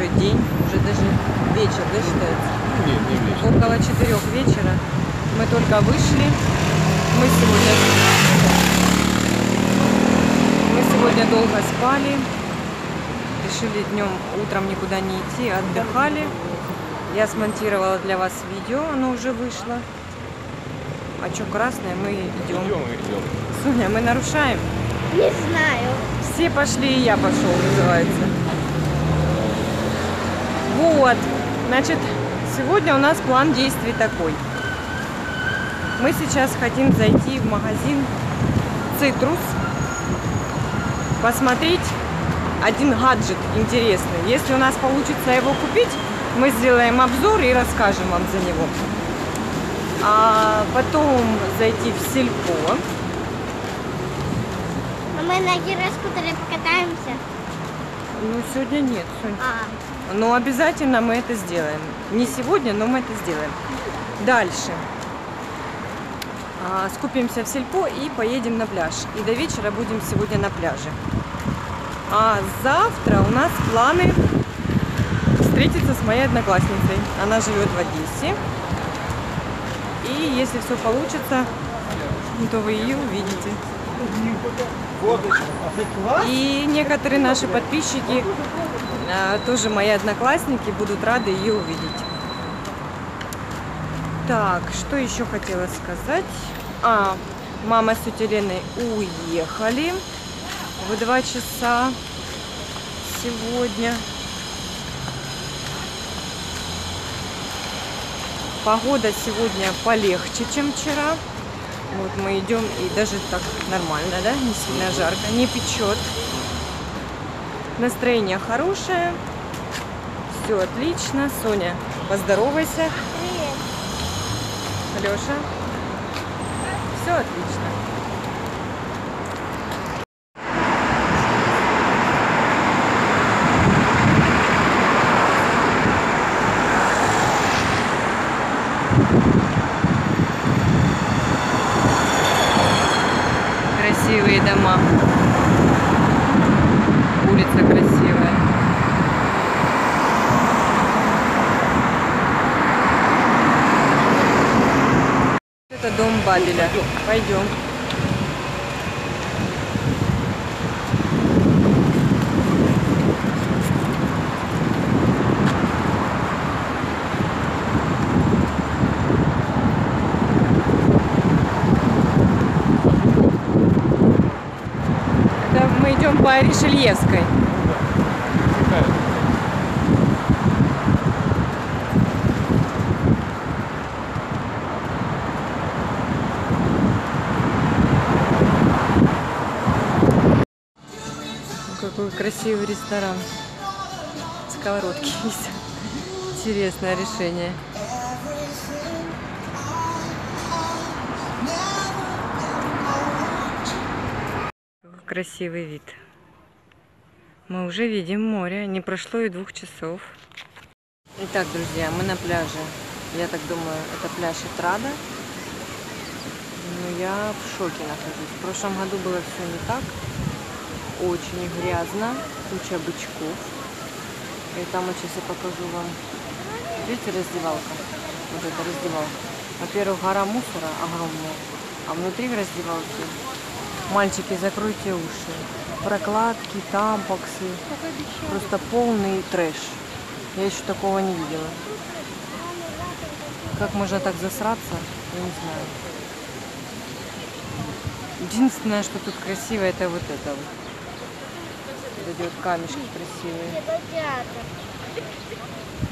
уже день, уже даже вечер, да, считается? Не, не вечер. Около четырех вечера. Мы только вышли. Мы сегодня... Мы сегодня долго спали. Решили днем, утром никуда не идти, отдыхали. Я смонтировала для вас видео, оно уже вышло. А что красное, мы идем. Идем, идем. Соня, мы нарушаем. Не знаю. Все пошли, и я пошел, называется. Вот. Значит, сегодня у нас план действий такой. Мы сейчас хотим зайти в магазин Цитрус, посмотреть один гаджет интересный. Если у нас получится его купить, мы сделаем обзор и расскажем вам за него. А потом зайти в сельпо. А мы на гироскутере покатаемся. Ну, сегодня нет. А, Но обязательно мы это сделаем. Не сегодня, но мы это сделаем. Дальше. А, скупимся в сельпо и поедем на пляж. И до вечера будем сегодня на пляже. А завтра у нас планы встретиться с моей одноклассницей. Она живет в Одессе. И если все получится, то вы ее увидите. И некоторые наши подписчики, а, тоже мои одноклассники, будут рады ее увидеть. Так, что еще хотела сказать? А, мама с тетей уехали в два часа сегодня. Погода сегодня полегче, чем вчера. Вот мы идем и даже так нормально, да? Не сильно жарко, не печет. Настроение хорошее. Все отлично. Соня, поздоровайся. привет. Алеша. Все отлично. Красивые дома. Улица красивая. Это дом Бабеля. Пойдем. Это мы идем по Ришельевской. Какая? Какой красивый ресторан. Сковородки есть. Интересное решение. Красивый вид. Мы уже видим море. Не прошло и двух часов. Итак, друзья, мы на пляже. Я так думаю, это пляж Этрада. Но я в шоке нахожусь. В прошлом году было все не так. Очень грязно, куча бычков. И там вот сейчас я покажу вам. Видите, раздевалка? Вот это раздевалка. Во-первых, гора мусора огромная. А внутри в раздевалке мальчики, закройте уши. Прокладки, тампоксы. Просто полный трэш. Я еще такого не видела. Как можно так засраться, я не знаю. Единственное, что тут красиво, это вот это вот. Вот камешки красивые.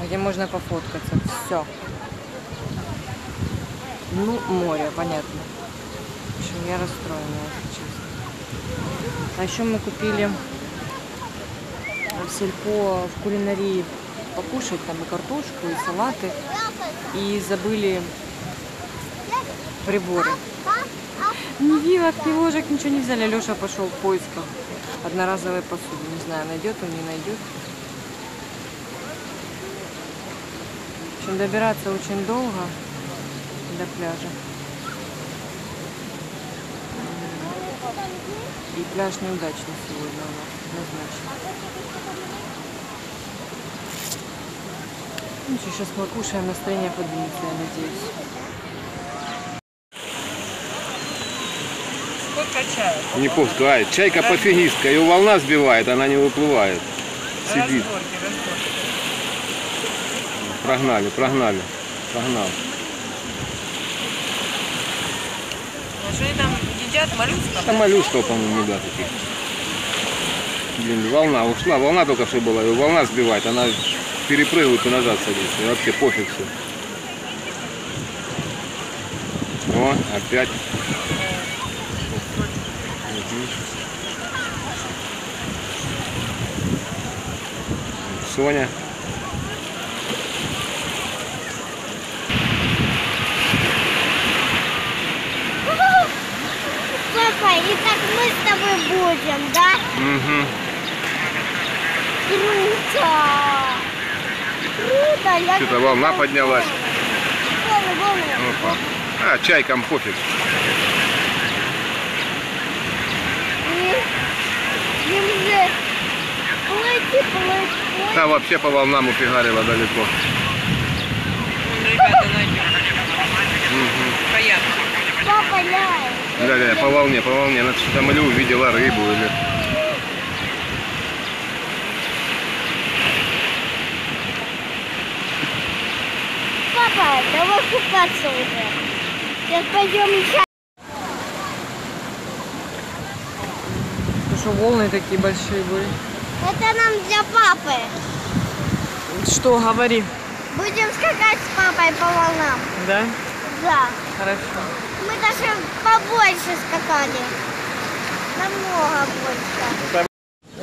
Где можно пофоткаться. Все. Ну, море, понятно. В общем, я расстроена, если честно. А еще мы купили в сельпо в кулинарии покушать там и картошку, и салаты. И забыли приборы. Ни вилок, ни ложек, ничего не взяли. Леша пошел в поисках одноразовой посуды. Не знаю, найдет он, не найдет. В общем, добираться очень долго до пляжа. И пляж неудачный сегодня у нас, однозначно. Ну сейчас покушаем, настроение поднимется, я надеюсь. Чая? Не пускает. Чайка пофигистка. Ее волна сбивает, она не выплывает. Сидит. Прогнали, прогнали. Прогнал. Что они там едят моллюсков? Там моллюсков, по-моему, да, таких. Блин, волна ушла. Волна только что была. Ее волна сбивает. Она перепрыгивает и назад садится. И вообще пофиг все. О, опять. Соня. Папа, и так мы с тобой будем, да? Угу. Круто! Круто! Я Что-то волна поднялась. Волны, волны. Опа. А, чайкам пофиг. Там вообще по волнам уфигарило далеко. Ребята. Угу. Да, да, по волне, по волне. Она что там или увидела рыбу, или... Папа, давай купаться уже. Сейчас пойдем еще. Ну что, волны такие большие были. Это нам для папы. Что, говори. Будем скакать с папой по волнам. Да? Да. Хорошо. Мы даже побольше скакали. Намного больше.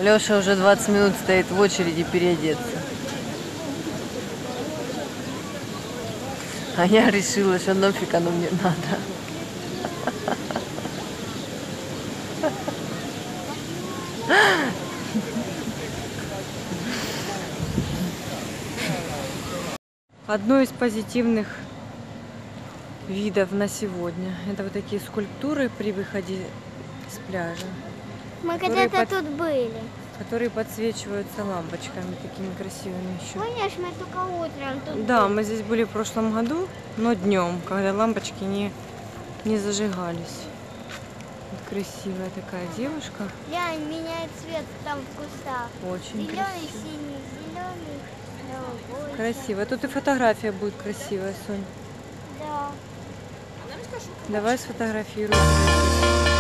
Леша уже 20 минут стоит в очереди переодеться. А я решила, что нафиг оно мне надо. Одно из позитивных видов на сегодня. Это вот такие скульптуры при выходе с пляжа Мы когда-то под- тут были. которые подсвечиваются лампочками такими красивыми еще. Помнишь, мы только утром тут Да, были? мы здесь были в прошлом году, но днем, когда лампочки не, не зажигались. Вот красивая такая девушка, Глянь, меняет цвет там в кустах. очень Зеленый, красивая. синий, зеленый. Красиво. Тут и фотография будет красивая, Сонь. Да. Давай сфотографируем.